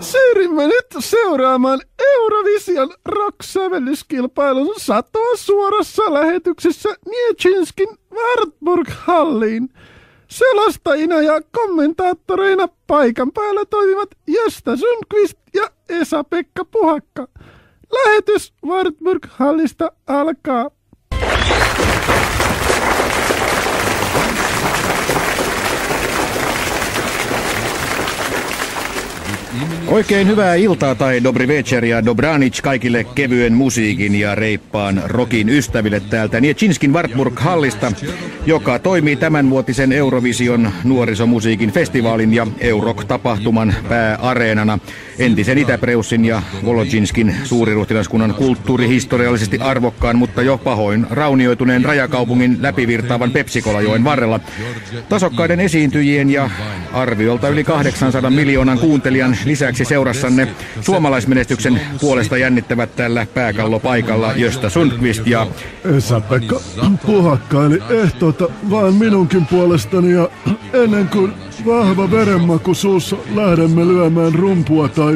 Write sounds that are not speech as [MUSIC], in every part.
Siirrymme nyt seuraamaan Eurovision rock-sävellyskilpailun satoa suorassa lähetyksessä Nietzschinskin Wartburg-halliin. Selostajina ja kommentaattoreina paikan päällä toimivat Gösta Sundqvist ja Esa-Pekka Puhakka. Lähetys Wartburg-hallista alkaa. Oikein hyvää iltaa tai dobri večer ja dobranic kaikille kevyen musiikin ja reippaan rokin ystäville täältä Nietzschinskin Wartburg-hallista, joka toimii tämänvuotisen Eurovision nuorisomusiikin festivaalin ja Eurok-tapahtuman pääareenana entisen Itäpreussin ja Volojinskin suuriruhtinaskunnan kulttuurihistoriallisesti arvokkaan, mutta jo pahoin raunioituneen rajakaupungin läpivirtaavan Pepsikolajoen varrella. Tasokkaiden esiintyjien ja arviolta yli 800 miljoonan kuuntelijan lisäksi seurassanne suomalaismenestyksen puolesta jännittävät tällä pääkallopaikalla Josta Sundqvist ja Esa-Pekka Puhakka, eli ehtoota vaan minunkin puolestani ja ennen kuin vahva verenmaku suussa lähdemme lyömään rumpua tai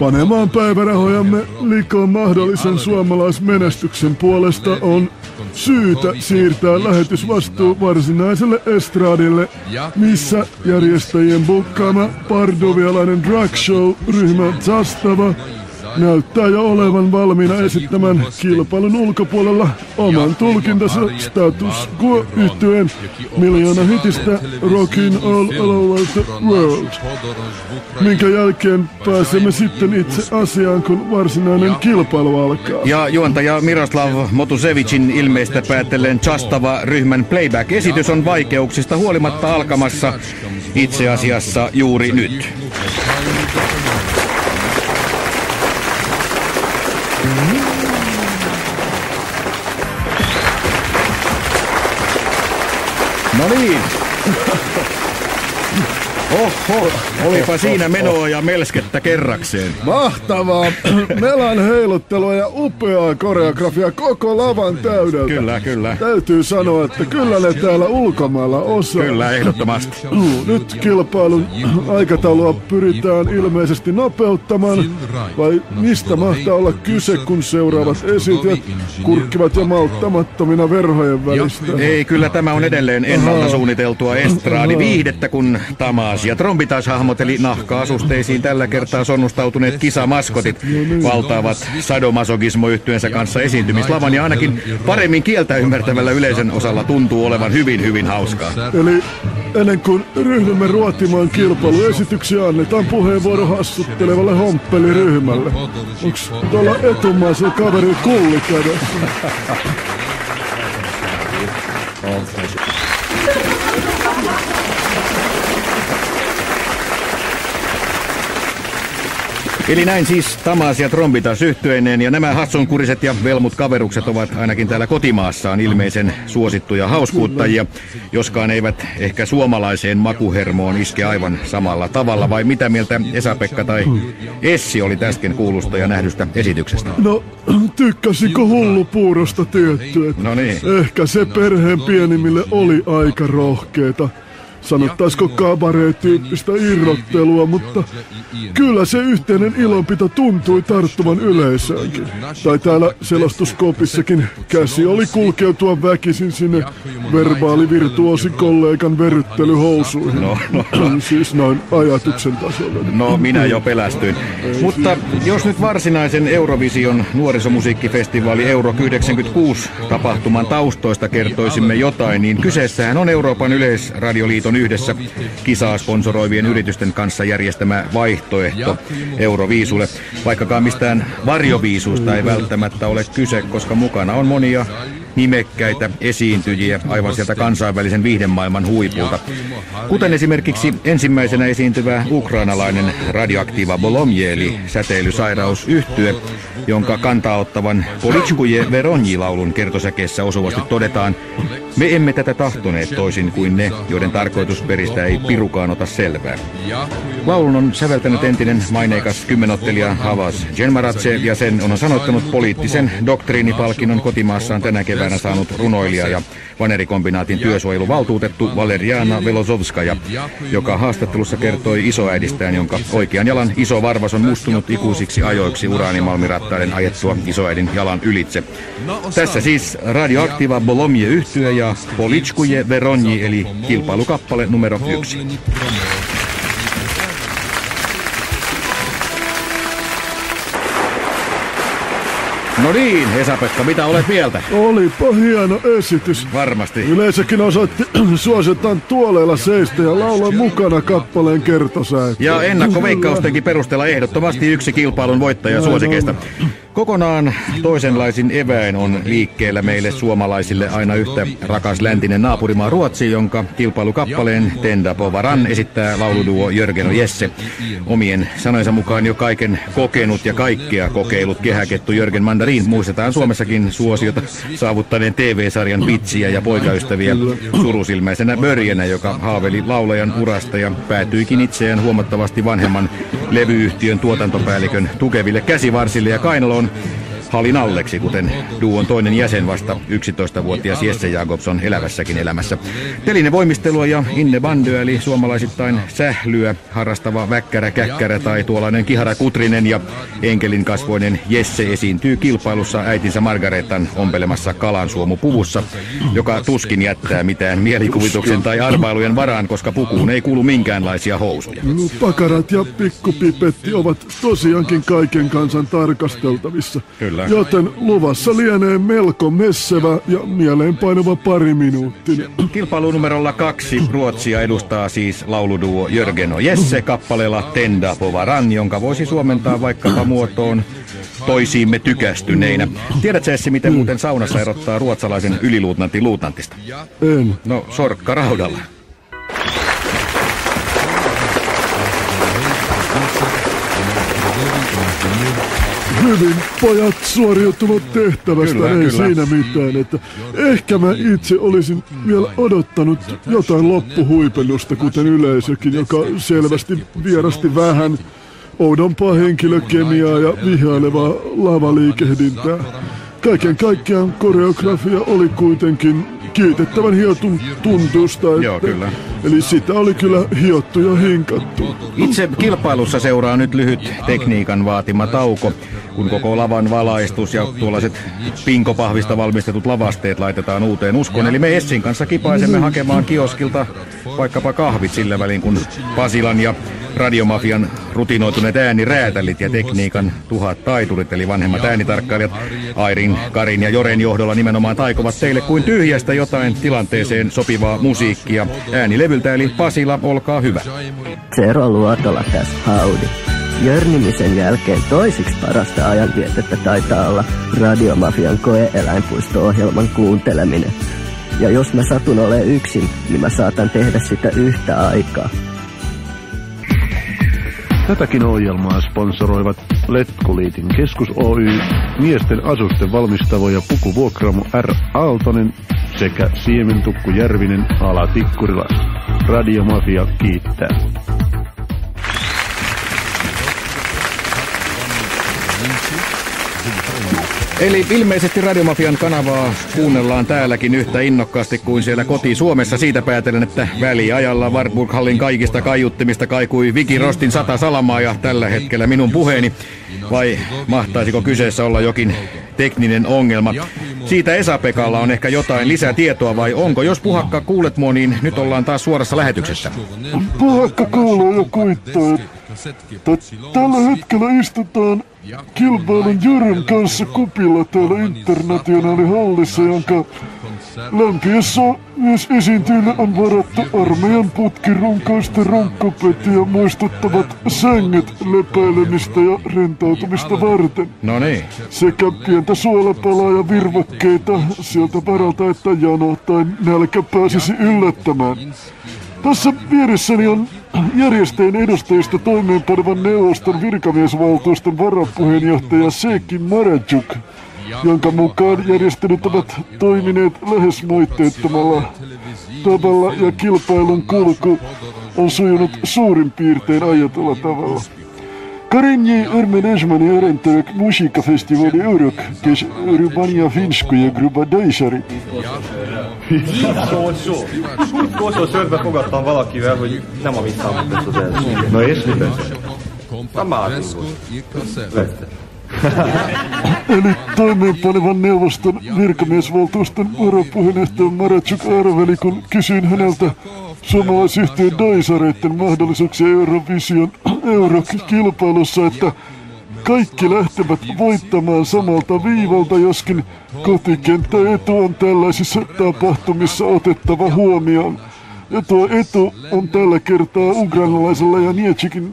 panemaan päivärahojamme likoon mahdollisen suomalaismenestyksen puolesta on syytä siirtää lähetysvastuu varsinaiselle estradille, missä järjestäjien bukkaama parduvialainen drag show-ryhmä Zastava näyttää jo olevan valmiina esittämään kilpailun ulkopuolella oman tulkintansa status quo yhtyen miljoona hitistä Rockin All Over the World. Minkä jälkeen pääsemme sitten itse asiaan, kun varsinainen kilpailu alkaa. Ja juontaja Miroslav Motusevicin ilmeistä päätellen Chastava ryhmän playback-esitys on vaikeuksista huolimatta alkamassa itse asiassa juuri nyt. No niin. [LAUGHS] Oho, olipa siinä menoa ja melskettä kerrakseen. Mahtavaa! Melan heiluttelua ja upeaa koreografia koko lavan täydeltä. Kyllä, kyllä. Täytyy sanoa, että kyllä ne täällä ulkomailla osaa. Kyllä, ehdottomasti. Nyt kilpailun aikataulua pyritään ilmeisesti nopeuttamaan. Vai mistä mahtaa olla kyse, kun seuraavat esityöt kurkkivat jo malttamattomina verhojen välistä? Ei, kyllä tämä on edelleen ennalta suunniteltua estraadi viihdettä, kun Ja Trombitas hahmoteli nahka-asusteisiin tällä kertaa sonnustautuneet kisamaskotit valtaavat sadomasogismo yhtyensä kanssa esiintymislavan ja ainakin paremmin kieltä ymmärtävällä yleisön osalla tuntuu olevan hyvin hyvin hauskaa. Eli ennen kuin ryhdymme ruotimaan kilpailuesityksiä, annetaan puheenvuoro hassuttelevalle homppeliryhmälle. Onks tuolla etumaisella kaveri kulli kädessä? [LAUGHS] Eli näin siis Tamas ja Trombitas yhtyeineen ja nämä hassunkuriset ja velmut kaverukset ovat ainakin täällä kotimaassaan ilmeisen suosittuja hauskuuttajia, joskaan eivät ehkä suomalaiseen makuhermoon iske aivan samalla tavalla. Vai mitä mieltä Esa-Pekka tai Essi oli äsken kuulusta ja nähdystä esityksestä? No, tykkäsinkö hullu puurosta tietty, että No niin. ehkä se perheen pienimmille oli aika rohkeeta. Sanottaisiko kabaree-tyyppistä irrottelua, mutta kyllä se yhteinen ilonpito tuntui tarttuvan yleisöönkin. Tai täällä selostuskoopissakin käsi oli kulkeutua väkisin sinne verbaalivirtuosi kollegan verryttelyhousuihin. No, no, siis noin ajatuksen tasolla. No minä jo pelästyin. Mutta jos nyt varsinaisen Eurovision nuorisomusiikkifestivaali Euro 96 tapahtuman taustoista kertoisimme jotain, niin kyseessähän on Euroopan yleisradioliiton yhdessä kisaa sponsoroivien yritysten kanssa järjestämä vaihtoehto Euroviisulle. Vaikkakaan mistään varjoviisuista ei välttämättä ole kyse, koska mukana on monia nimekkäitä esiintyjiä aivan sieltä kansainvälisen viihdemaailman huipulta. Kuten esimerkiksi ensimmäisenä esiintyvä ukrainalainen radioaktiiva Bolomje eli säteilysairaus yhtye, jonka kantaa ottavan Politskuje Veronji-laulun kertosäkeessä osuvasti todetaan, me emme tätä tahtoneet toisin kuin ne, joiden tarkoitusperistä ei pirukaan ota selvää. Laulun on säveltänyt entinen maineikas kymmenottelija Havas Genmaratse ja sen on sanottanut poliittisen doktriinipalkinnon kotimaassaan tänä keväänä tehtävänä saanut runoilija ja vanerikombinaatin työsuojeluvaltuutettu Valeriana Velozovskaja, joka haastattelussa kertoi isoäidistään, jonka oikean jalan iso varvas on mustunut ikuisiksi ajoiksi uraanimalmirattaiden ajettua isoäidin jalan ylitse. Tässä siis radioaktiva Bolomie yhtyö ja Politskuje Veronji eli kilpailukappale numero yksi. No niin, Esa-Pekka, mitä olet mieltä? Olipa hieno esitys. Varmasti. Yleisökin osoitti [CLEARS THROAT] suositaan tuoleilla seistä ja laulaa mukana kappaleen kertosää. Ja ennakkoveikkaustenkin perusteella ehdottomasti yksi kilpailun voittaja suosikeista. Kokonaan toisenlaisin eväin on liikkeellä meille suomalaisille aina yhtä rakas läntinen naapurimaa Ruotsi, jonka kilpailukappaleen Tenda Povaran esittää lauluduo Jörgen Jesse. Omien sanojensa mukaan jo kaiken kokenut ja kaikkea kokeilut kehäkettu Jörgen Mandarin muistetaan Suomessakin suosiota saavuttaneen TV-sarjan pitsiä ja poikaystäviä surusilmäisenä Börjenä, joka haaveli laulajan urasta ja päätyikin itseään huomattavasti vanhemman levyyhtiön tuotantopäällikön tukeville käsivarsille ja kainaloon ano. Halin Alleksi, kuten duon toinen jäsen vasta 11-vuotias Jesse Jakobson elävässäkin elämässä. Telinen voimistelua ja Inne Bandyö, eli suomalaisittain sählyä harrastava väkkärä, käkkärä tai tuollainen kihara kutrinen ja enkelin kasvoinen Jesse esiintyy kilpailussa äitinsä Margaretan ompelemassa kalansuomupuvussa, joka tuskin jättää mitään mielikuvituksen tai arvailujen varaan, koska pukuun ei kuulu minkäänlaisia housuja. Minun pakarat ja pikkupipetti ovat tosiaankin kaiken kansan tarkasteltavissa. Kyllä. Joten luvassa lienee melko messevä ja mieleenpainuva pari minuuttia. Kilpailu numerolla kaksi Ruotsia edustaa siis lauluduo Jörgeno Jesse kappaleella Tenda Povaran, jonka voisi suomentaa vaikkapa muotoon toisiimme tykästyneinä. Tiedätkö Jesse, miten muuten saunassa erottaa ruotsalaisen yliluutnantti luutnantista? En. No, sorkka raudalla. Hyvin pojat suoriutuvat tehtävästä, Kyllä, ei kyllä. siinä mitään. Että ehkä mä itse olisin vielä odottanut jotain loppuhuipennusta, kuten yleisökin, joka selvästi vierasti vähän oudompaa henkilökemiaa ja vihailevaa lavaliikehdintää. Kaiken kaikkiaan koreografia oli kuitenkin kiitettävän hiotun tuntusta. Että, Joo, kyllä. Eli sitä oli kyllä hiottu ja hinkattu. Itse kilpailussa seuraa nyt lyhyt tekniikan vaatima tauko, kun koko lavan valaistus ja tuollaiset pinkopahvista valmistetut lavasteet laitetaan uuteen uskoon. Eli me Essin kanssa kipaisemme hakemaan kioskilta vaikkapa kahvit sillä välin, kun Pasilan ja radiomafian rutinoituneet ääniräätälit ja tekniikan tuhat taiturit, eli vanhemmat äänitarkkailijat Airin, Karin ja Joren johdolla nimenomaan taikovat teille kuin tyhjästä jotain tilanteeseen sopivaa musiikkia äänilevyltä, eli Pasila, olkaa hyvä. Zero Luotola tässä haudi. Jörnimisen jälkeen toisiksi parasta ajanvietettä taitaa olla Radiomafian koe-eläinpuisto-ohjelman kuunteleminen. Ja jos mä satun ole yksin, niin mä saatan tehdä sitä yhtä aikaa. Tätäkin ohjelmaa sponsoroivat Letkuliitin keskus Oy, miesten asusten valmistavo ja pukuvuokramo R. Aaltonen sekä Siementukku Järvinen ala Tikkurilasta. Radiomafia kiittää. Eli ilmeisesti Radiomafian kanavaa kuunnellaan täälläkin yhtä innokkaasti kuin siellä koti Suomessa siitä päätellen, että väliajalla Warburg Hallin kaikista kaiuttimista kaikui Viki Rostin sata salamaa ja tällä hetkellä minun puheeni. Vai mahtaisiko kyseessä olla jokin tekninen ongelma? Siitä Esa-Pekalla on ehkä jotain lisätietoa vai onko? Jos puhakka kuulet mua, niin nyt ollaan taas suorassa lähetyksessä. Puhakka kuuluu jo kuittaa. Tällä hetkellä istutaan kilpailun Jyryn kanssa kupilla täällä Internationaalihallissa, jonka lämpiössä myös esiintyjille on varattu armeijan putkirunkausten runkkopetiä muistuttavat sänget lepäilemistä ja rentoutumista varten. No niin. Sekä pientä suolapalaa ja virvokkeita sieltä varalta, että jano tai nälkä pääsisi yllättämään. Tässä vieressäni on järjestäjän edustajista toimeenpanevan neuvoston virkamiesvaltuuston varapuheenjohtaja Seki Marajuk, jonka mukaan järjestelyt ovat toimineet lähes moitteettomalla tavalla ja kilpailun kulku on sujunut suurin piirtein ajatulla tavalla. Karenji Örmen ensimmäinen järjentäjä musiikkafestivaali Eurok, kes Rubania Finskuja gruba Daisari. Tuossa syöpä mitään No. Tämä Eli toimeenpanevan neuvoston virkamiesvaltuuston varapuheenjohtaja Maratsuk arveli, kun kysyin häneltä, suomalaisyhtiön Daisareiden mahdollisuuksia Eurovision [CLEARS THROAT] Eurok-kilpailussa, että kaikki lähtevät voittamaan samalta viivalta, joskin kotikenttäetu on tällaisissa tapahtumissa otettava huomioon. Ja tuo etu on tällä kertaa ukrainalaisella ja Nietsikin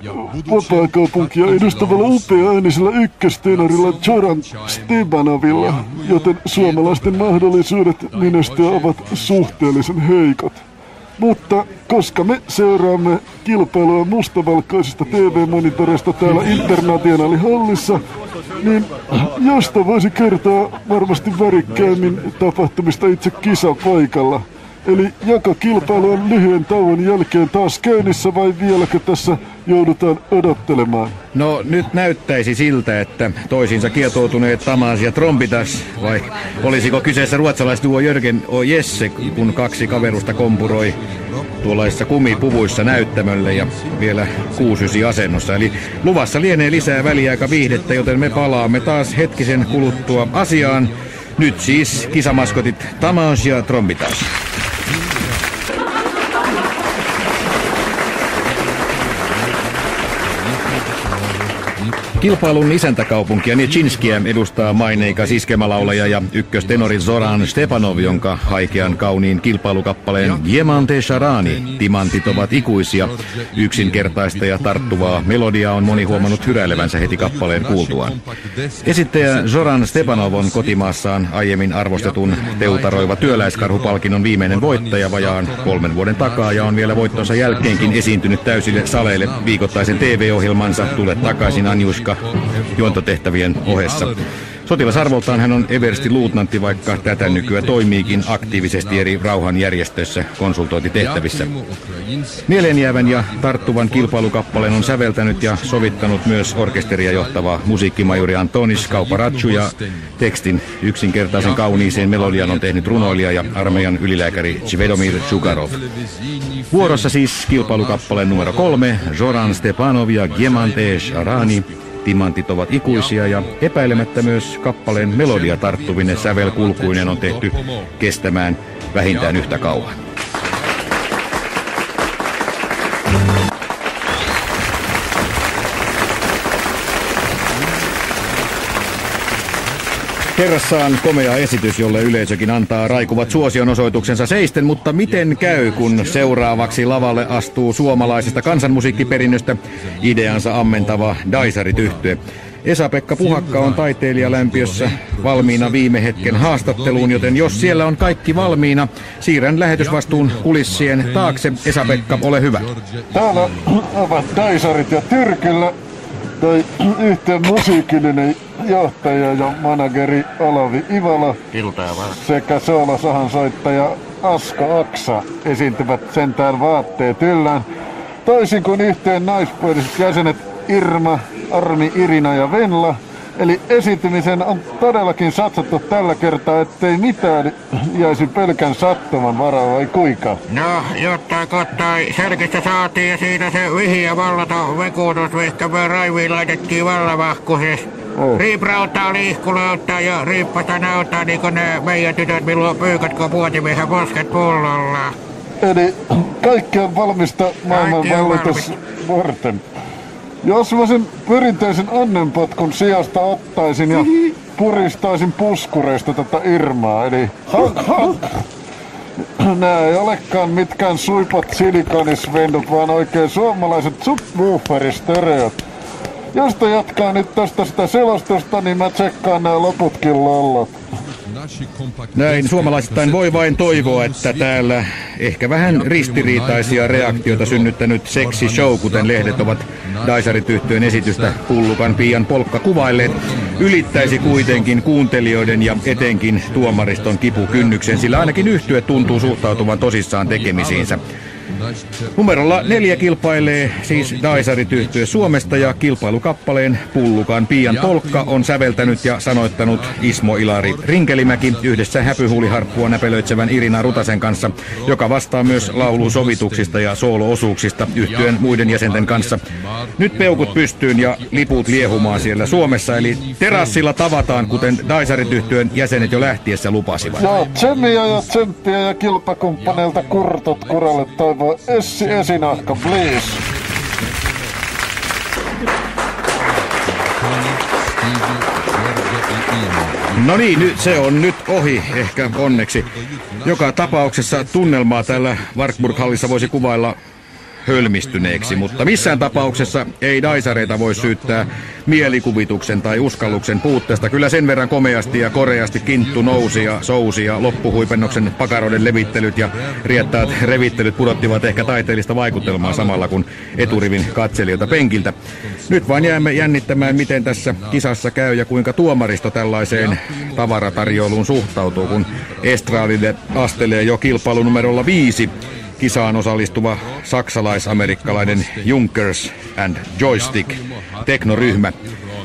vapaakaupunkia edustavalla upea-äänisellä ykköstenorilla Joran Stebanovilla, joten suomalaisten mahdollisuudet menestyä ovat suhteellisen heikot. Mutta koska me seuraamme kilpailua mustavalkoisista TV-monitoreista täällä Internationaalihallissa, niin josta voisi kertoa varmasti värikkäämmin tapahtumista itse kisapaikalla. Eli joko kilpailu on lyhyen tauon jälkeen taas käynnissä vai vieläkö tässä joudutaan odottelemaan? No nyt näyttäisi siltä, että toisiinsa kietoutuneet Tamas ja Trombitas, vai olisiko kyseessä ruotsalaisduo Jörgen O Jesse, kun kaksi kaverusta kompuroi tuollaisissa kumipuvuissa näyttämölle ja vielä 6 asennossa. Eli luvassa lienee lisää väliaika viihdettä, joten me palaamme taas hetkisen kuluttua asiaan. Nyt siis kisamaskotit Tamas ja Trombitas. Kilpailun isäntäkaupunkia Niechinskiä edustaa maineikas iskemalaulaja ja ykköstenori Zoran Stepanov, jonka haikean kauniin kilpailukappaleen Diamante Sharani, timantit ovat ikuisia. Yksinkertaista ja tarttuvaa melodia on moni huomannut hyräilevänsä heti kappaleen kuultuaan. Esittäjä Zoran Stepanov on kotimaassaan aiemmin arvostetun teutaroiva työläiskarhupalkinnon viimeinen voittaja vajaan kolmen vuoden takaa ja on vielä voittonsa jälkeenkin esiintynyt täysille saleille viikoittaisen TV-ohjelmansa Tule takaisin Anjuska juontotehtävien ohessa. Sotilasarvoltaan hän on Eversti luutnantti, vaikka tätä nykyä toimiikin aktiivisesti eri rauhanjärjestöissä konsultointitehtävissä. Mieleenjäävän ja tarttuvan kilpailukappaleen on säveltänyt ja sovittanut myös orkesteria johtava musiikkimajuri Antonis Kauparachu ja tekstin yksinkertaisen kauniiseen melodian on tehnyt runoilija ja armeijan ylilääkäri Svedomir Shukarov. Vuorossa siis kilpailukappale numero kolme, Zoran Stepanov ja Giemante Sharani, Timantit ovat ikuisia ja epäilemättä myös kappaleen melodia tarttuvinen sävelkulkuinen on tehty kestämään vähintään yhtä kauan. Kerrassaan komea esitys, jolle yleisökin antaa raikuvat suosion osoituksensa seisten, mutta miten käy, kun seuraavaksi lavalle astuu suomalaisesta kansanmusiikkiperinnöstä ideansa ammentava Daisarit-yhtye. Esa-Pekka Puhakka on taiteilijalämpiössä valmiina viime hetken haastatteluun, joten jos siellä on kaikki valmiina, siirrän lähetysvastuun kulissien taakse. Esa-Pekka, ole hyvä. Täällä ovat Daisarit ja Tyrkyllä toi yhteen musiikillinen johtaja ja manageri Olavi Ivala sekä soolosahan soittaja Asko Aksa esiintyvät sentään vaatteet yllään. Toisin kuin yhteen naispuoliset jäsenet Irma, Armi, Irina ja Venla. Eli esiintymisen on todellakin satsattu tällä kertaa, ettei mitään jäisi pelkän sattuman varaa vai kuinka? No, jotta kottai selkistä saatiin ja siinä se vihiä vallata vekuutus, me raiviin laitettiin vallavahkuisesti. Oh. Riiprautaa, liihkulauttaa ja riippasta näyttää niin kuin ne meidän tytöt, milloin pyykatko puotimiehen posket pullolla. Eli kaikki on valmista maailman vallitus varten. Jos mä sen perinteisen onnenpotkun sijasta ottaisin ja puristaisin puskureista tätä Irmaa, eli hank hank. Nää ei olekaan mitkään suipat silikonisvennut, vaan oikein suomalaiset subwooferistereot. Josta jatkaa nyt tästä sitä selostusta, niin mä tsekkaan nämä loputkin lollat. Näin suomalaisittain voi vain toivoa, että täällä ehkä vähän ristiriitaisia reaktioita synnyttänyt seksi show, kuten lehdet ovat Daisarit-yhtiön esitystä Pullukan Pian polkka kuvailleet, ylittäisi kuitenkin kuuntelijoiden ja etenkin tuomariston kipukynnyksen, sillä ainakin yhtye tuntuu suhtautuvan tosissaan tekemisiinsä. Numerolla neljä kilpailee siis Daisarit yhtye Suomesta ja kilpailukappaleen Pullukan Pian Polkka on säveltänyt ja sanoittanut Ismo Ilari Rinkelimäki yhdessä häpyhuuliharppua näpelöitsevän Irina Rutasen kanssa, joka vastaa myös laulusovituksista ja sooloosuuksista yhtyön muiden jäsenten kanssa. Nyt peukut pystyyn ja liput liehumaan siellä Suomessa, eli terassilla tavataan, kuten Daisarit yhtyön jäsenet jo lähtiessä lupasivat. Ja tsemmiä ja tsemppiä ja kilpakumppaneilta kurtot kuralle toivoo Essi Esinahka, please. No niin, nyt se on nyt ohi, ehkä onneksi. Joka tapauksessa tunnelmaa täällä Wartburg-hallissa voisi kuvailla hölmistyneeksi, mutta missään tapauksessa ei Daisareita voi syyttää mielikuvituksen tai uskalluksen puutteesta. Kyllä sen verran komeasti ja koreasti kinttu nousi ja sousi ja loppuhuipennoksen pakaroiden levittelyt ja riettaat revittelyt pudottivat ehkä taiteellista vaikutelmaa samalla kun eturivin katselijoita penkiltä. Nyt vain jäämme jännittämään, miten tässä kisassa käy ja kuinka tuomaristo tällaiseen tavaratarjoiluun suhtautuu, kun Estraalille astelee jo kilpailu numerolla viisi kisaan osallistuva saksalais-amerikkalainen Junkers and Joystick teknoryhmä,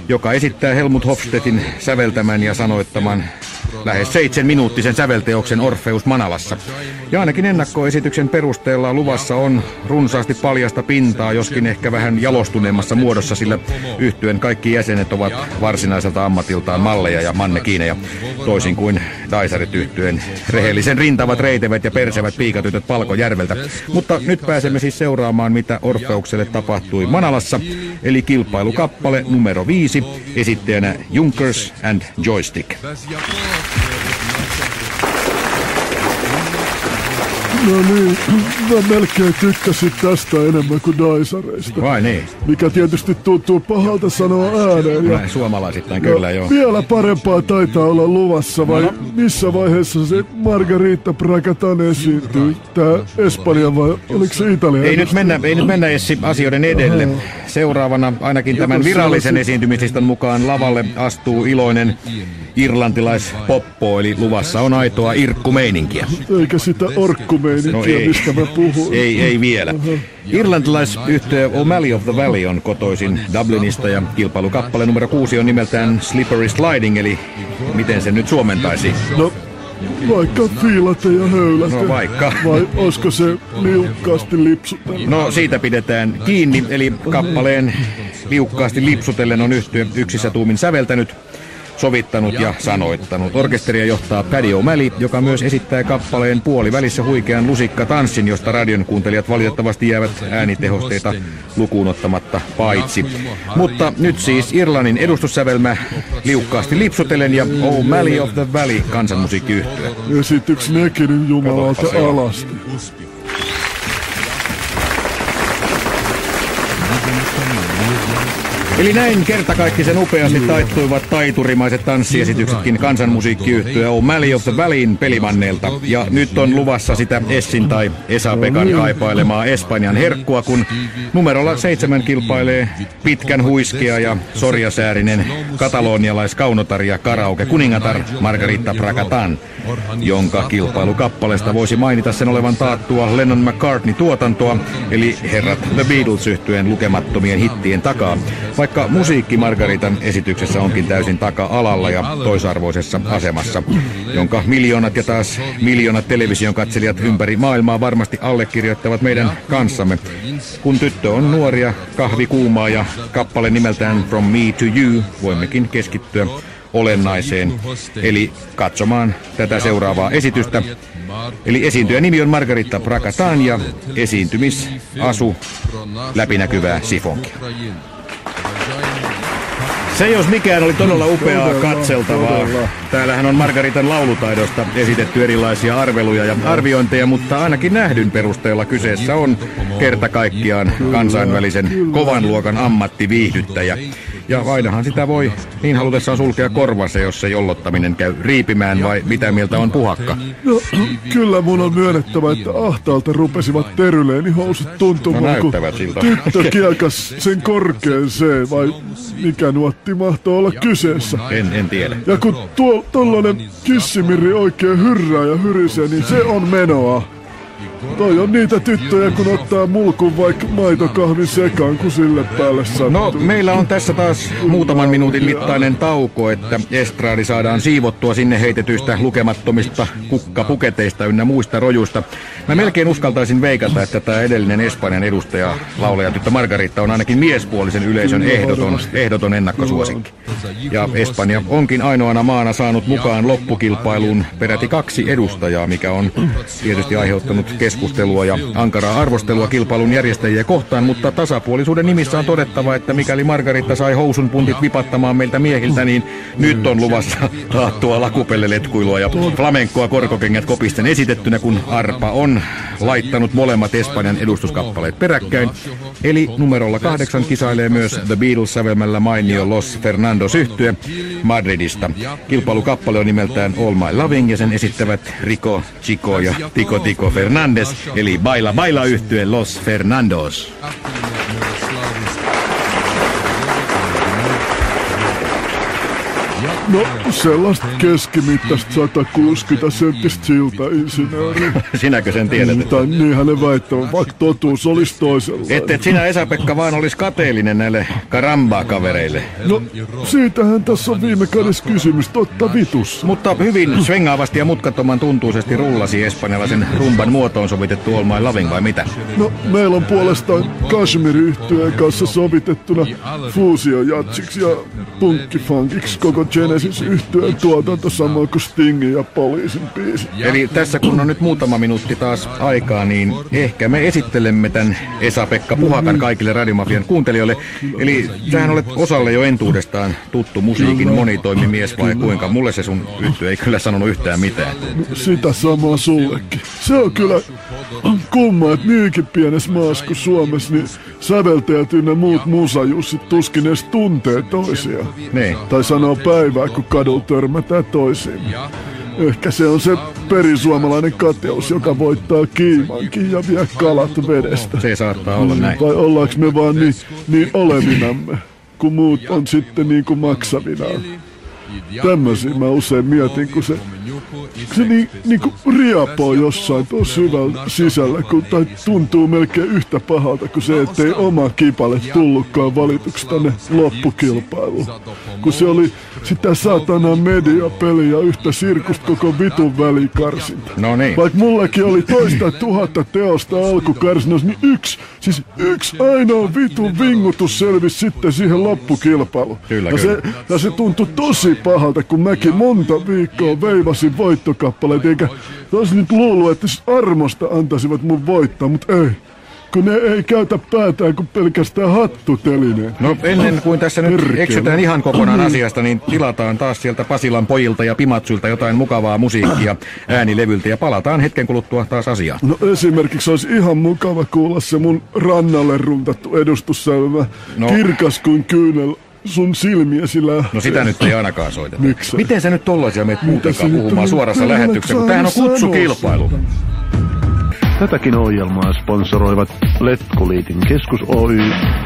joka esittää Helmut Hofstedtin säveltämän ja sanoittaman lähes seitsemän minuuttisen sävelteoksen Orfeus Manalassa. Ja ainakin ennakkoesityksen perusteella luvassa on runsaasti paljasta pintaa, joskin ehkä vähän jalostuneemmassa muodossa, sillä yhtyen kaikki jäsenet ovat varsinaiselta ammatiltaan malleja ja mannekiineja, toisin kuin Daisarit yhtyen rehellisen rintavat reitevät ja persevät piikatytöt Palkojärveltä. Mutta nyt pääsemme siis seuraamaan, mitä Orfeukselle tapahtui Manalassa, eli kilpailukappale numero viisi, esittäjänä Junkers and Joystick. No niin, mä melkein tykkäsin tästä enemmän kuin Daisareista. Vai niin? Mikä tietysti tuntuu pahalta sanoa ääneen. Ja Näin suomalaisittain kyllä joo. vielä parempaa taitaa olla luvassa, vai missä vaiheessa se Margarita Bragatan esiintyy? Tää Espanja vai oliko se Italia? Ei nyt mennä, ei nyt mennä Essi asioiden edelle. Seuraavana ainakin tämän virallisen esiintymislistan mukaan lavalle astuu iloinen irlantilaispoppo, eli luvassa on aitoa irkkumeininkiä. Eikä sitä orkkumeininkiä, No ei. mistä mä puhun. Ei, ei vielä. Irlantilaisyhtiö O'Malley of the Valley on kotoisin Dublinista ja kilpailukappale numero kuusi on nimeltään Slippery Sliding, eli miten se nyt suomentaisi? No, vaikka fiilata ja höylätä. No vaikka. Vai olisiko se liukkaasti lipsutella? No siitä pidetään kiinni, eli kappaleen liukkaasti lipsutellen on yhtiö yksissä tuumin säveltänyt, sovittanut ja sanoittanut. Orkesteria johtaa Paddy O'Malley, joka myös esittää kappaleen puolivälissä huikean lusikkatanssin, josta radion kuuntelijat valitettavasti jäävät äänitehosteita lukuun ottamatta paitsi. Mutta nyt siis Irlannin edustussävelmä liukkaasti lipsutellen ja O'Malley of the Valley kansanmusiikkiyhtyö. Esityks nekin jumalauta Katoppa se on. Eli näin kertakaikkisen upeasti taittuivat taiturimaiset tanssiesityksetkin kansanmusiikkiyhtyö O'Malley of the Valleyn pelimanneelta. Ja nyt on luvassa sitä Essin tai Esa-Pekan kaipailemaa Espanjan herkkua, kun numerolla seitsemän kilpailee pitkän huiskea ja sorjasäärinen katalonialaiskaunotar ja karaoke kuningatar Margarita Bragatan, jonka kilpailukappaleesta voisi mainita sen olevan taattua Lennon McCartney-tuotantoa, eli herrat The Beatles yhtyeen lukemattomien hittien takaa, vaikka musiikki Margaritan esityksessä onkin täysin taka-alalla ja toisarvoisessa asemassa, jonka miljoonat ja taas miljoonat television katselijat ympäri maailmaa varmasti allekirjoittavat meidän kanssamme. Kun tyttö on nuoria, kahvi kuumaa ja kappale nimeltään From Me to You, voimmekin keskittyä olennaiseen, eli katsomaan tätä seuraavaa esitystä. Eli esiintyjä nimi on Margarita Prakatan ja esiintymisasu läpinäkyvää sifonkia. Se jos mikään oli todella upeaa katseltavaa. Täällähän on Margaritan laulutaidosta esitetty erilaisia arveluja ja arviointeja, mutta ainakin nähdyn perusteella kyseessä on kerta kaikkiaan kansainvälisen kovan luokan ammattiviihdyttäjä. Ja ainahan sitä voi niin halutessaan sulkea korvansa, jos se jollottaminen käy riipimään vai mitä mieltä on puhakka. No, kyllä mun on myönnettävä, että ahtaalta rupesivat teryleeni housut tuntumaan, No kun siltä. tyttö kiekas sen korkeen C, vai mikä nuotti mahtoo olla kyseessä. En, en tiedä. Ja kun tuo tollanen kissimiri oikein hyrrää ja hyrisee, niin se on menoa. Toi on niitä tyttöjä, kun ottaa mulkun vaikka maitokahvin sekaan, kun sille päälle sattuu. No, meillä on tässä taas muutaman minuutin mittainen tauko, että estraadi saadaan siivottua sinne heitetyistä lukemattomista kukkapuketeista ynnä muista rojuista. Mä melkein uskaltaisin veikata, että tämä edellinen Espanjan edustaja, laulaja tyttö Margarita, on ainakin miespuolisen yleisön ehdoton, ehdoton ennakkosuosikki. Ja Espanja onkin ainoana maana saanut mukaan loppukilpailuun peräti kaksi edustajaa, mikä on tietysti aiheuttanut keskustelua ja ankaraa arvostelua kilpailun järjestäjiä kohtaan, mutta tasapuolisuuden nimissä on todettava, että mikäli Margarita sai housun puntit vipattamaan meiltä miehiltä, niin nyt on luvassa taattua lakupelleletkuilua ja flamenkoa korkokengät kopisten esitettynä, kun Arpa on laittanut molemmat Espanjan edustuskappaleet peräkkäin. Eli numerolla kahdeksan kisailee myös The Beatles sävelmällä mainio Los Fernandos yhtye Madridista. Kilpailukappale on nimeltään All My Loving ja sen esittävät Rico, Chico ja Tico Tico Fernandes, eli Baila Baila yhtye Los Fernandos. No, sellaista keskimittaista 160 senttistä siltainsinööriä. Sinäkö sen tiedät? Mm, tai niin hänen väittävät, vaikka totuus olisi toisenlainen. Että et sinä Esa-Pekka vaan olisi kateellinen näille karambaa-kavereille. No, siitähän tässä on viime kädessä kysymys, totta vitus. Mutta hyvin svengaavasti ja mutkattoman tuntuisesti rullasi espanjalaisen rumban muotoon sovitettu All My Loving vai mitä? No, meillä on puolestaan kashmir yhtyeen kanssa sovitettuna fuusiojatsiksi ja punkkifunkiksi koko Genesis yhtyeen tuotanto samoin kuin Stingin ja poliisin biisit. Eli tässä kun on nyt muutama minuutti taas aikaa, niin ehkä me esittelemme tämän Esa-Pekka Puhakan kaikille Radiomafian kuuntelijoille. Eli sähän olet osalle jo entuudestaan tuttu musiikin monitoimimies vai kuinka? Mulle se sun yhtyö ei kyllä sanonut yhtään mitään. Sitä samaa sullekin. Se on kyllä [CLEARS THROAT] kumma, että niinkin pienessä maassa kuin Suomessa, niin säveltäjät ynnä muut musajussit tuskin edes tuntee toisiaan. Niin. Tai sanoo päivää, kun kadulla törmätään toisiin. Ehkä se on se perisuomalainen kateus, joka voittaa kiimankin ja vie kalat vedestä. Se saattaa olla näin. Vai ollaanko me vaan niin, niin olevinamme, kun muut on sitten niin kuin maksavinaan. Tämmöisiä mä usein mietin, kun se, se niin, niin kuin riapoo jossain tuossa syvällä sisällä, kun, tai tuntuu melkein yhtä pahalta kuin se, ettei oma kipale tullutkaan valituksi tänne loppukilpailuun. Kun se oli sitä saatana mediapeliä yhtä sirkusta koko vitun välikarsinta. No niin. Vaikka mullakin oli toista [LAUGHS] tuhatta teosta alkukarsinnassa, niin yksi, siis yksi ainoa vitun vingutus selvisi sitten siihen loppukilpailuun. Kyllä, ja, kyllä. Se, ja se tuntui tosi pahalta, kun mäkin monta viikkoa veivasin voittokappaleet, eikä olisi nyt luullut, että armosta antaisivat mun voittaa, mutta ei. Kun ne ei käytä päätään kuin pelkästään hattutelineen. No ennen kuin tässä nyt Perkele. eksytään ihan kokonaan asiasta, niin tilataan taas sieltä Pasilan pojilta ja Pimatsuilta jotain mukavaa musiikkia äänilevyltä ja palataan hetken kuluttua taas asiaan. No esimerkiksi olisi ihan mukava kuulla se mun rannalle runtattu edustussävelmä. No. No. Kirkas kuin kyynel sun silmiesi lähtee. No sitä nyt ei ainakaan soiteta. Miksei? Miten sä nyt tollaisia meitä se muutenkaan puhumaan suorassa Kyllä, lähetyksessä, kun tämähän on kutsukilpailu. Tätäkin ohjelmaa sponsoroivat Letkuliitin keskus Oy,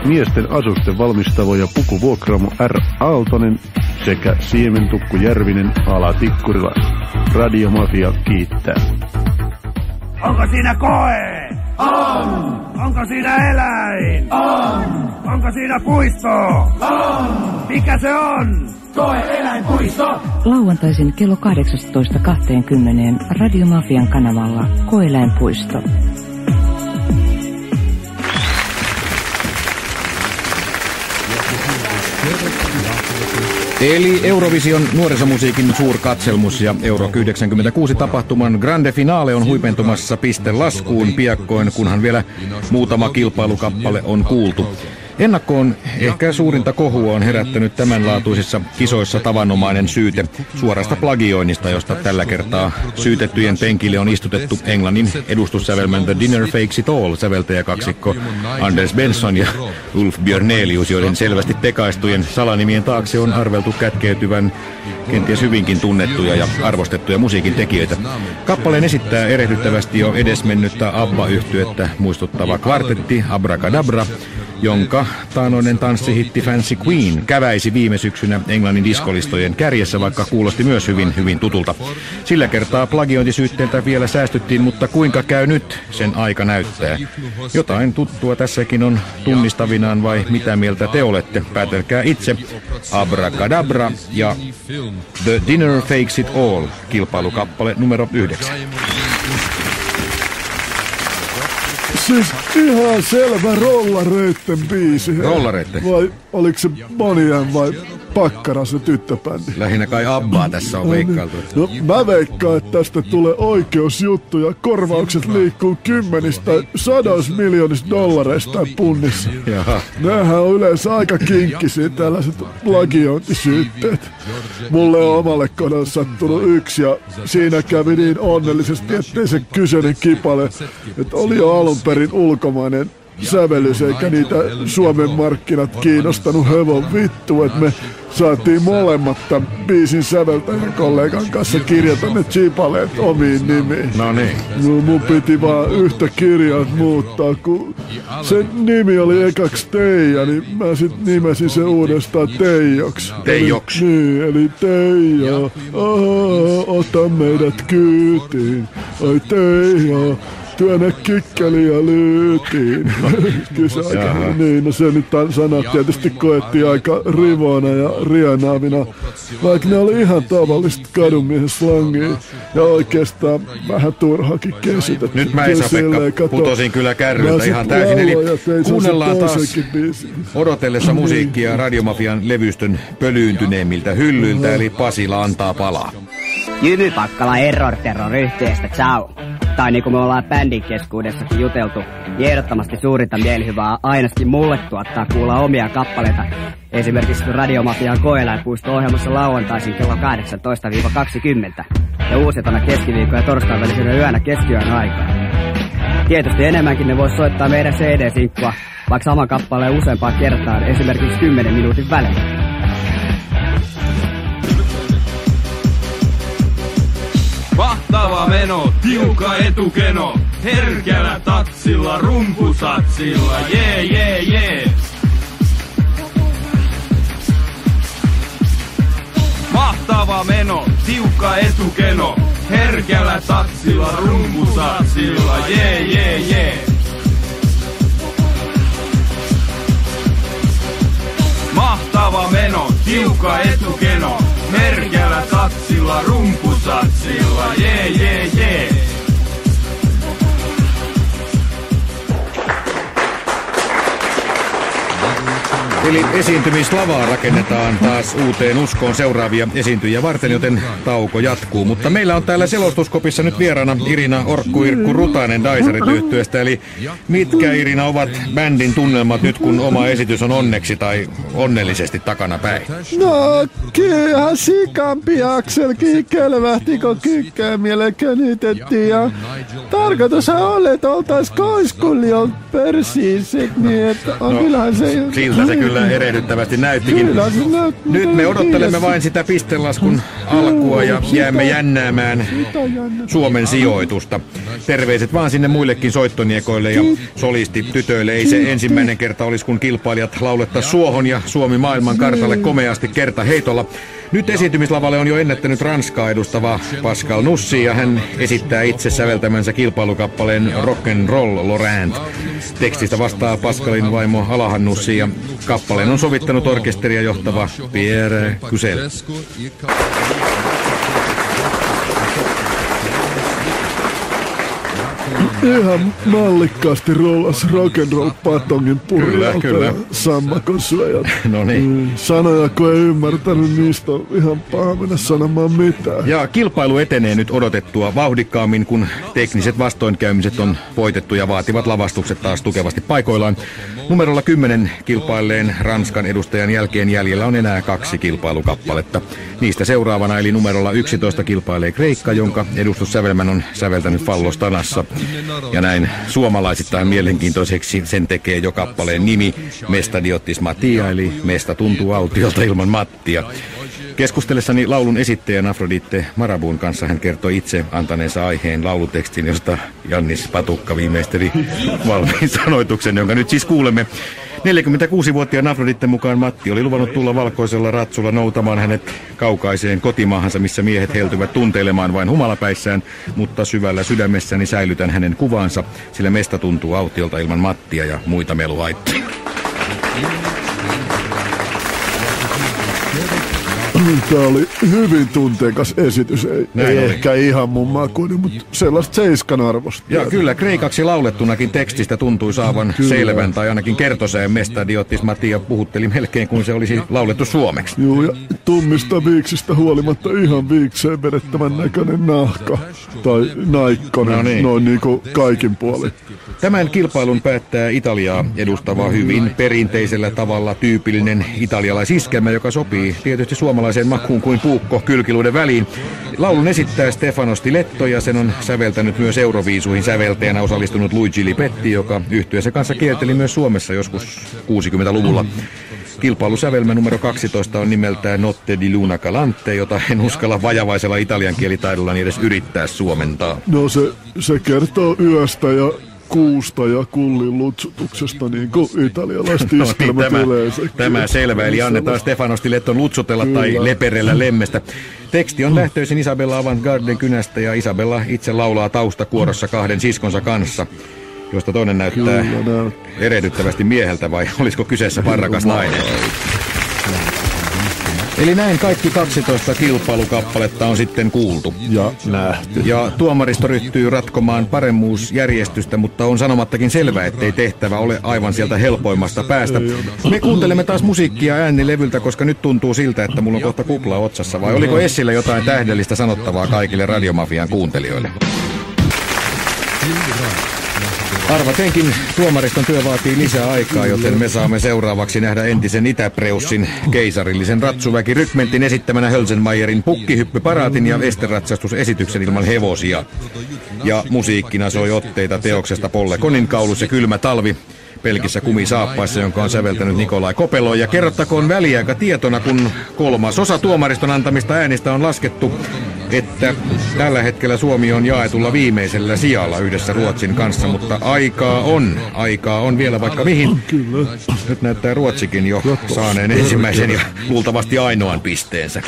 miesten asusten valmistavo ja pukuvuokraamo R. Aaltonen sekä Siementukku Järvinen ala Tikkurila. Radiomafia kiittää. Onko siinä koe? On! Onko siinä eläin? On! Onko siinä puisto? On! Mikä se on? Lauantaisin kello 18.20 Radiomafian kanavalla Koeläinpuisto. Eli Eurovision nuorisomusiikin suurkatselmus ja Euro 96 tapahtuman grande finale on huipentumassa pistelaskuun piakkoin, kunhan vielä muutama kilpailukappale on kuultu. Ennakkoon ehkä suurinta kohua on herättänyt tämänlaatuisissa kisoissa tavanomainen syyte suorasta plagioinnista, josta tällä kertaa syytettyjen penkille on istutettu Englannin edustussävelmän The Dinner Fakes It All säveltäjäkaksikko Anders Benson ja Ulf Björnelius, joiden selvästi tekaistujen salanimien taakse on arveltu kätkeytyvän kenties hyvinkin tunnettuja ja arvostettuja musiikin tekijöitä. Kappaleen esittää erehdyttävästi jo edesmennyttä ABBA-yhtyettä muistuttava kvartetti Abracadabra, jonka taanoinen tanssihitti Fancy Queen käväisi viime syksynä Englannin diskolistojen kärjessä, vaikka kuulosti myös hyvin, hyvin tutulta. Sillä kertaa plagiointisyytteeltä vielä säästyttiin, mutta kuinka käy nyt, sen aika näyttää. Jotain tuttua tässäkin on tunnistavinaan vai mitä mieltä te olette? Päätelkää itse. Abracadabra ja The Dinner Fakes It All, kilpailukappale numero 9. Siis ihan selvä rollareitten biisi. Rollareitten? Vai oliko se Bonien vai Pakkarasen tyttöbändi? Lähinnä kai Abbaa tässä on veikkailtu. No mä veikkaan, että tästä tulee oikeusjuttu ja korvaukset liikkuu kymmenistä sadoista miljoonista dollareista tai punnissa. Jaha. Nämähän on yleensä aika kinkkisiä tällaiset plagiointisyytteet. Mulle on omalle kohdalle sattunut yksi ja siinä kävi niin onnellisesti, ettei se kyseinen kipale, että oli jo alun perin ulkomainen sävellys, eikä niitä Suomen markkinat kiinnostanut hevon vittu, että me saatiin molemmat tämän biisin säveltäjän kollegan kanssa kirjata ne chipaleet omiin nimiin. No niin. No, mun piti vaan yhtä kirjaa muuttaa, kun sen nimi oli ekaksi Teija, niin mä sit nimesin sen uudestaan Teijoks. Teijoks. Eli, niin, eli Teijo, oh, ota meidät kyytiin. Ai Teijo, työnnä kikkeli ja lyytiin. [LAUGHS] Niin, no se nyt tämän sanat tietysti koettiin aika rivona ja rienaavina, vaikka ne oli ihan tavallista kadunmiehen slangia ja oikeastaan vähän turhaakin kesytetty. Nyt mä Esa-Pekka putosin kyllä kärryltä ihan täysin, eli kuunnellaan taas odotellessa musiikkia Radiomafian levystön pölyyntyneemmiltä hyllyiltä, eli Pasila antaa palaa. Jymy Pakkala Error Terror yhteistä, ciao. Tai niinku me ollaan bändin keskuudessakin juteltu, niin ehdottomasti suurinta mielihyvää ainakin mulle tuottaa kuulla omia kappaleita. Esimerkiksi Radiomafian koeläinpuisto-ohjelmassa lauantaisin kello 18-20 ja uusittana keskiviikko ja torstain välisenä yönä keskiyön aikaa. Tietysti enemmänkin ne vois soittaa meidän CD-sinkkua, vaikka saman kappaleen useampaan kertaan, esimerkiksi 10 minuutin välein. Mahtava meno, tiukka etukeno, herkällä tatsilla, rumpusatsilla, jee jee jee. Mahtava meno, tiukka etukeno, herkällä tatsilla, rumpusatsilla, jee jee jee. Mahtava meno, tiukka etukeno, herkällä tatsilla, rumpusatsilla, jee jee jee. Eli esiintymislavaa rakennetaan taas uuteen uskoon seuraavia esiintyjiä varten, joten tauko jatkuu. Mutta meillä on täällä selostuskopissa nyt vieraana Irina Orkku-Irkku Rutanen Daisarit yhtyeestä. Eli mitkä Irina ovat bändin tunnelmat nyt, kun oma esitys on onneksi tai onnellisesti takana päin? No, kyllähän sikampi Akselkin kelvähti, kun kykkäämiellä könytettiin. Ja tarkoitushan oli, että oltais koiskullion pörssiiset, niin että on No, kyllähän se... Siltä se kyllä erehdyttävästi näyttikin. Kyllä se. Nyt me odottelemme vain sitä pistelaskun alkua ja jäämme jännäämään Suomen sijoitusta. Terveiset vaan sinne muillekin soittoniekoille ja solisti tytöille. Ei se ensimmäinen kerta olisi, kun kilpailijat lauletta suohon ja Suomi maailman kartalle komeasti kerta heitolla. Nyt esiintymislavalle on jo ennättänyt Ranskaa edustava Pascal Nussi ja hän esittää itse säveltämänsä kilpailukappaleen Rock and Roll Laurent. Tekstistä vastaa Pascalin vaimo Alahan Nussi ja kappaleen on sovittanut orkesteria johtava Pierre Cusel. Ihan mallikkaasti rollas rock'n'roll patongin purjalta kyllä. ja sammakon syöjät. [LAUGHS] No niin. Mm, Sanoja kun ei ymmärtänyt, niistä on ihan paha mennä sanomaan mitään. Ja kilpailu etenee nyt odotettua vauhdikkaammin, kun tekniset vastoinkäymiset on voitettu ja vaativat lavastukset taas tukevasti paikoillaan. Numerolla 10 kilpailleen Ranskan edustajan jälkeen jäljellä on enää kaksi kilpailukappaletta. Niistä seuraavana eli numerolla 11 kilpailee Kreikka, jonka edustussävelmän on säveltänyt Fallo Stanassa. Ja näin suomalaisittain mielenkiintoiseksi sen tekee jo kappaleen nimi Mesta Diottis Mattia, eli Mesta tuntuu autiolta ilman Mattia. Keskustellessani laulun esittäjän Afrodite Marabuun kanssa hän kertoi itse antaneensa aiheen laulutekstin, josta Jannis Patukka viimeisteli valmiin sanoituksen, jonka nyt siis kuulemme. 46-vuotiaan Afroditten mukaan Matti oli luvannut tulla valkoisella ratsulla noutamaan hänet kaukaiseen kotimaahansa, missä miehet heltyvät tunteilemaan vain humalapäissään, mutta syvällä sydämessäni säilytän hänen kuvaansa, sillä mesta tuntuu autiolta ilman Mattia ja muita meluhaittoja. Tämä oli hyvin tunteikas esitys. Ei, Näin ei oli. ehkä ihan mun makuinen, mutta sellaista seiskan arvosta. Ja kyllä kreikaksi laulettunakin tekstistä tuntui saavan Kyllä. selvän tai ainakin kertoseen mestadiottis Mattia puhutteli melkein kuin se olisi laulettu suomeksi. Joo, ja tummista viiksistä huolimatta ihan viikseen vedettävän näköinen nahka. Tai naikkonen, No niin. noin niinku kaikin puolin. Tämän kilpailun päättää Italiaa edustava hyvin perinteisellä tavalla tyypillinen italialaisiskelmä, joka sopii tietysti suomalaiseen makuun kuin puukko kylkiluiden väliin. Laulun esittää Stefano Stiletto ja sen on säveltänyt myös Euroviisuihin säveltäjänä osallistunut Luigi Lipetti, joka yhtyessä kanssa kierteli myös Suomessa joskus 60-luvulla. Kilpailusävelmä numero 12 on nimeltään Notte di Luna Calante, jota en uskalla vajavaisella italian kielitaidollani edes yrittää suomentaa. No se, se kertoo yöstä ja kuusta ja kullin lutsutuksesta, niin kuin italialaiset [LAUGHS] No niin, tämä, yleensä. tämä selvä, eli annetaan Stefano Stiletton lutsutella tai Kyllä. leperellä lemmestä. Teksti on lähtöisin Isabella Avantgarden kynästä ja Isabella itse laulaa taustakuorossa kahden siskonsa kanssa, josta toinen näyttää Kyllä, erehdyttävästi mieheltä vai [LAUGHS] olisiko kyseessä parrakas nainen? Eli näin kaikki 12 kilpailukappaletta on sitten kuultu. Ja nähty. Ja tuomaristo ryhtyy ratkomaan paremmuusjärjestystä, mutta on sanomattakin selvää, ettei tehtävä ole aivan sieltä helpoimmasta päästä. Me kuuntelemme taas musiikkia äänilevyltä, koska nyt tuntuu siltä, että mulla on kohta kupla otsassa. Vai oliko Essillä jotain tähdellistä sanottavaa kaikille Radiomafian kuuntelijoille? Arvatenkin tuomariston työ vaatii lisää aikaa, joten me saamme seuraavaksi nähdä entisen Itäpreussin keisarillisen ratsuväkirykmentin esittämänä Hölsenmeierin pukkihyppyparaatin ja esteratsastusesityksen ilman hevosia. Ja musiikkina soi otteita teoksesta Polle Koninkaulus ja Kylmä talvi pelkissä kumisaappaissa, jonka on säveltänyt Nikolai Kopelo. Ja kerrottakoon väliaika tietona, kun kolmas osa tuomariston antamista äänistä on laskettu, että tällä hetkellä Suomi on jaetulla viimeisellä sijalla yhdessä Ruotsin kanssa, mutta aikaa on. Aikaa on vielä vaikka mihin. Kyllä. Nyt näyttää Ruotsikin jo saaneen ensimmäisen ja luultavasti ainoan pisteensä.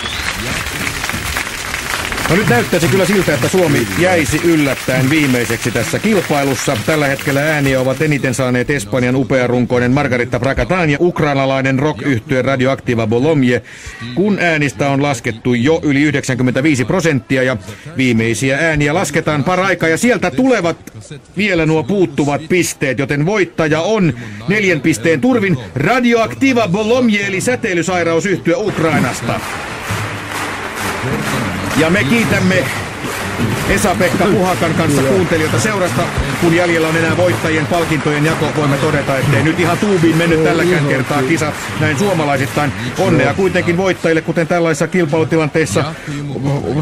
No nyt näyttäisi kyllä siltä, että Suomi jäisi yllättäen viimeiseksi tässä kilpailussa. Tällä hetkellä ääniä ovat eniten saaneet Espanjan upearunkoinen Margarita Bracatan ja ukrainalainen rock yhtye Radioactiva Bolomje, kun äänistä on laskettu jo yli 95 prosenttia ja viimeisiä ääniä lasketaan paraikaa ja sieltä tulevat vielä nuo puuttuvat pisteet, joten voittaja on neljän pisteen turvin Radioactiva Bolomje eli säteilysairausyhtye Ukrainasta. Ja me kiitämme Esa-Pekka Puhakan kanssa kuuntelijoita seurasta. Kun jäljellä on enää voittajien palkintojen jako, voimme todeta, ettei nyt ihan tuubiin mennyt tälläkään kertaa kisa näin suomalaisittain. Onnea kuitenkin voittajille, kuten tällaisissa kilpailutilanteissa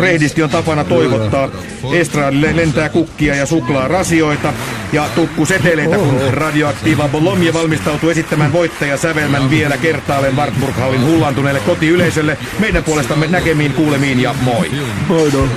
rehdisti on tapana toivottaa. Estradille lentää kukkia ja suklaa rasioita ja tukkuseteleitä, kun radioaktiiva Bolomje valmistautuu esittämään voittajasävelmän vielä kertaalleen Wartburg-hallin hullantuneelle kotiyleisölle. Meidän puolestamme näkemiin, kuulemiin ja moi! Hoidon.